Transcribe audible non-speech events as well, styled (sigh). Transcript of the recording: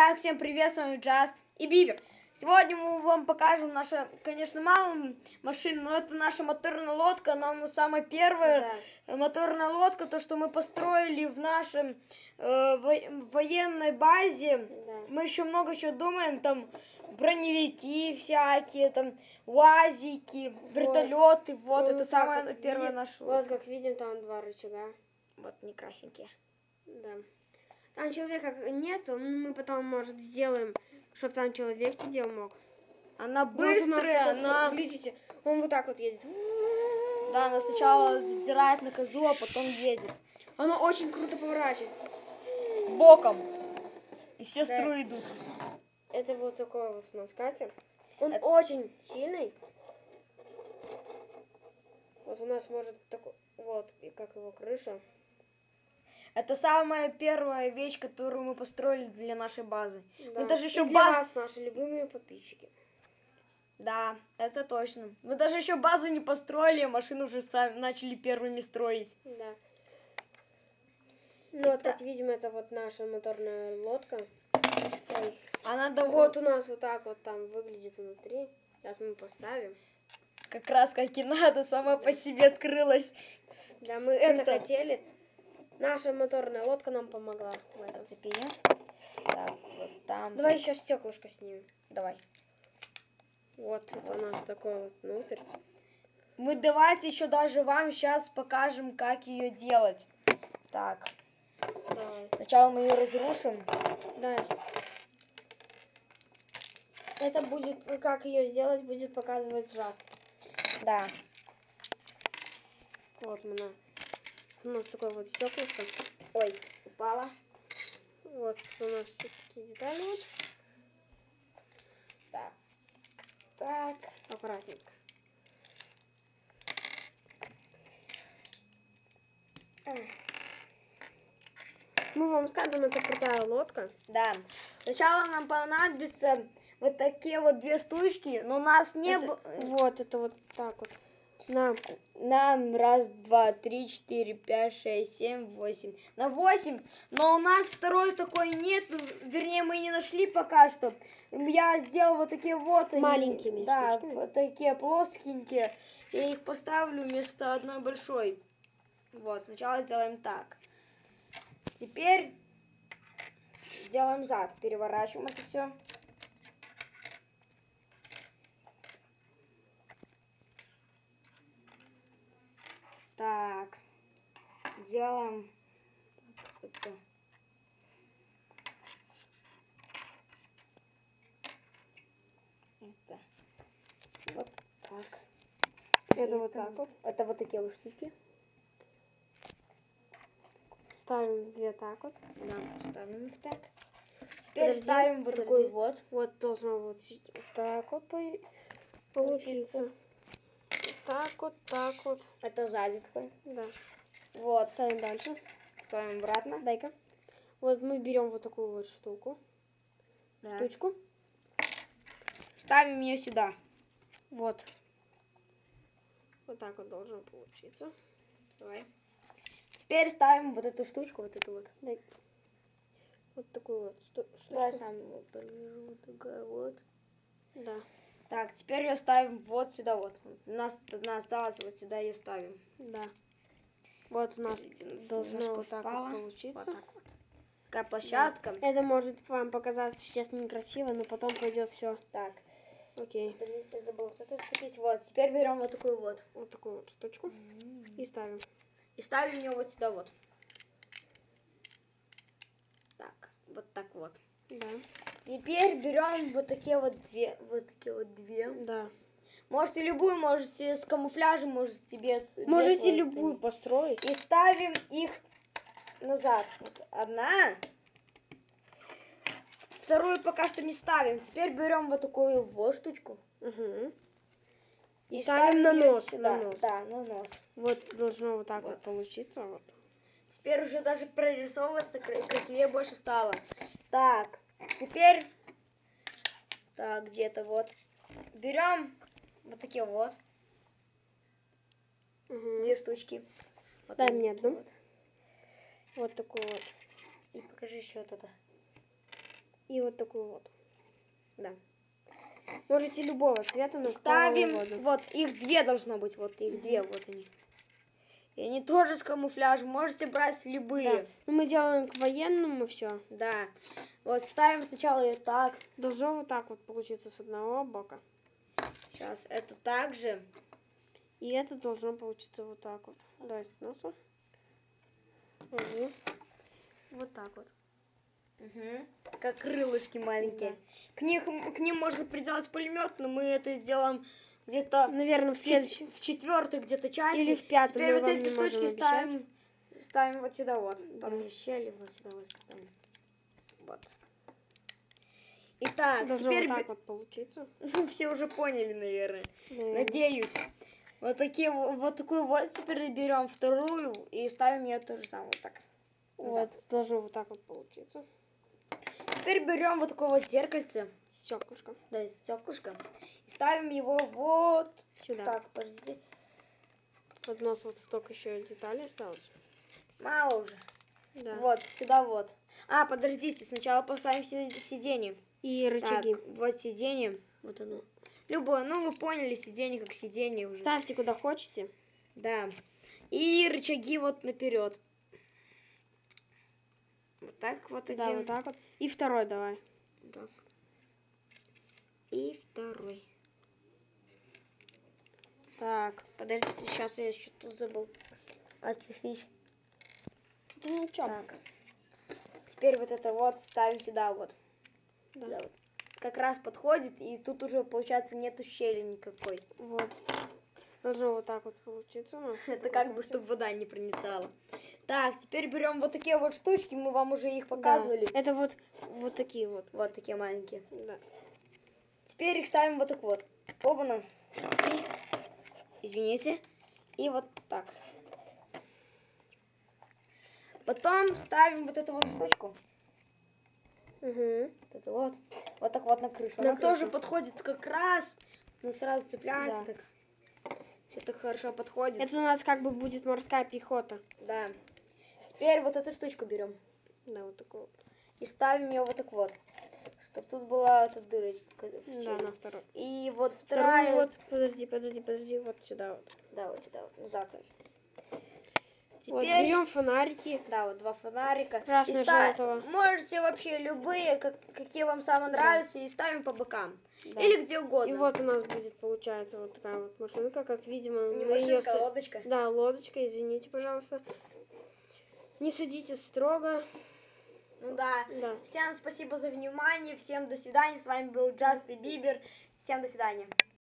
Итак, всем привет, с вами Джаст и Бивер. Сегодня мы вам покажем нашу, конечно, малую машину, но это наша моторная лодка, она у нас самая первая моторная лодка, то, что мы построили в нашем э, во- военной базе. Да. Мы еще много чего думаем, там броневики всякие, там УАЗики, вертолеты, вот, Вот это так самая вот первая видим. наша Вот лодка. как видим, там два рычага. Вот, не красенькие. Да. Там человека нету, мы потом, может, сделаем, чтобы там человек сидел мог. Она Вот быстрая, такой- она... Видите, он вот так вот едет. Да, она сначала задирает на козу, а потом едет. Она очень круто поворачивает. Боком. И все Да. струи идут. Это вот такой вот у нас катер. Он Это- очень сильный. Вот у нас может такой, вот, и как его крыша. Это самая первая вещь, которую мы построили для нашей базы. Да. Мы даже еще и для базу... вас, наши любимые подписчики. Да, это точно. Мы даже еще базу не построили, а машину уже сами начали первыми строить. Да. Ну, вот, как видим, это вот наша моторная лодка. Ой. Она довольно... Вот у нас вот так вот там выглядит внутри. Сейчас мы поставим. Как раз как и надо, сама по себе открылась. Да, мы это Круто. хотели. Наша моторная лодка нам помогла в этом. Отцепи. Так, вот там. Давай еще стеклышко снимем. Давай. Вот, это у нас такой вот внутрь. Мы давайте еще даже вам сейчас покажем, как ее делать. Так, Давай. сначала мы ее разрушим. Да. Это будет, как ее сделать, будет показывать Джаст. Да. Вот мы на... У нас такое вот стеклышко. Ой, упала. Вот у нас все такие детали. Вот. Так. Так. Аккуратненько. Мы вам скажем, это крутая лодка. Да. Сначала нам понадобится вот такие вот две штучки, но у нас не было... Вот, это вот так вот. На, Нам раз, два, три, четыре, пять, шесть, семь, восемь. На восемь. Но у нас второй такой нет. Вернее, мы не нашли пока что. Я сделал вот такие вот. они, Маленькими Да, вот такие плоскенькие. Я их поставлю вместо одной большой. Вот, сначала сделаем так. Теперь делаем зад. Переворачиваем это все. Так, делаем это. Это. Вот так. это вот так вот. Это вот такие вот штуки. Ставим две так вот. Да, ставим их так. Теперь Подожди, ставим вот такой вот. Вот должно вот так вот по- получиться. Так вот, так вот. Это сзади такой. Да. Вот. Ставим дальше. Ставим обратно. Дай-ка. Вот мы берем вот такую вот штуку. Да. Штучку. Ставим ее сюда. Вот. Вот так вот должно получиться. Давай. Теперь ставим вот эту штучку, вот эту вот. Дай. Вот такую вот сту- Давай штучку. сам вот такая. Так, теперь ее ставим вот сюда вот. У нас одна осталась, вот сюда ее ставим. Да. Вот у нас Видите, должно вот так вот получиться. Вот так вот. Такая площадка. Это может вам показаться сейчас некрасиво, но потом пойдет все. Так, Окей. подождите, я забыла вот это цепить. Вот, теперь берем вот такую вот. Вот такую вот штучку и ставим. И ставим ее вот сюда вот. Так, вот так вот. Да. Теперь берем вот такие вот две, вот такие вот две. Да. Можете любую, можете с камуфляжем, можете без Можете вот любую этой. построить. И ставим их назад. Вот одна. Вторую пока что не ставим. Теперь берем вот такую вот штучку. Угу. И, И ставим на её нос, сюда. на нос. Да, на нос. Вот должно вот так вот, Вот. получиться. Вот. Теперь уже даже прорисовываться кра- красивее больше стало. Так, теперь... Так, где-то вот. Берем вот такие вот. Мгм. Две штучки. Вот Дай мне одну. вот. Вот такую вот. И покажи еще вот это. И вот такую вот. Да. Можете любого цвета, но Ставим, вот, их две должно быть, вот их две, вот они. И они тоже с камуфляжем, можете брать любые. Да. Ну, мы делаем к военному все. Да. Вот ставим сначала ее так. Должно вот так вот получиться с одного бока. Сейчас, это также. И это должно получиться вот так вот. Давай с носа. Угу. Вот так вот. Мгм. Как крылышки маленькие. К, них, к ним можно приделать пулемет, но мы это сделаем где-то Наверное, в следующем. в четвертой где-то части. Или в пятой, Теперь мы вот эти штучки ставим, ставим вот сюда вот. Там Да. есть щели, вот сюда вот ставим. Вот. Итак, Должно теперь вот так вот получиться. Ну, (laughs) все уже поняли, наверное. Наверное. Надеюсь. Вот такие во- вот такую вот теперь берем вторую и ставим ее тоже самое вот так. назад. Вот, должно вот так вот получиться. Теперь берем вот такое вот зеркальце, Стеклышко. да, стеклышко, и ставим его вот Сюда. так, подожди. Под нос вот столько еще деталей осталось. Мало уже. Да. Вот, сюда вот. А, подождите, сначала поставим си- сиденье. И рычаги. Так, вот сиденье. Вот оно. Любое, ну вы поняли, сиденье как сиденье уже. Ставьте куда хотите. Да. И рычаги вот наперед. Вот так вот Да, один. вот так вот. И второй давай. Так. И второй. Так. Подождите, сейчас я еще тут забыл. Отцепись. Да ничего. Так. Теперь вот это вот ставим сюда вот. Да. Как раз подходит, и тут уже, получается, нету щели никакой. Вот. Должно вот так вот получиться. (laughs) Это как бы, чтобы вода не проницала. Так, теперь берем вот такие вот штучки, мы вам уже их показывали. Да. Это вот, вот такие вот. Вот такие маленькие. Да. Теперь их ставим вот так вот. Оба-на. Извините. И вот так. Потом ставим вот эту вот штучку. Угу. Вот это вот. Вот так вот на крышу. На Она тоже крышу. подходит как раз. Но сразу цепляется Да. так. Все так хорошо подходит. Это у нас как бы будет морская пехота. Да. Теперь вот эту штучку берем. Да, вот такой вот. И ставим ее вот так вот. Чтобы тут была эта дырочка. Да, на второй. И вот Вторую вторая. вот, подожди, подожди, подожди, вот сюда вот. Да, вот сюда, вот, назад. Ставь. Вот, Теперь, берем фонарики. да, вот два фонарика. Красного, И ста- желтого. Можете вообще любые, как, какие вам самые нравятся, и ставим по бокам. Да. Или где угодно. И вот у нас будет, получается, вот такая вот машинка, как видимо. Не машинка, с- а лодочка. Да, лодочка, извините, пожалуйста. Не судите строго. Ну да. Да. Всем спасибо за внимание. Всем до свидания. С вами был Джастин Бибер. Всем до свидания.